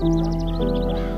Música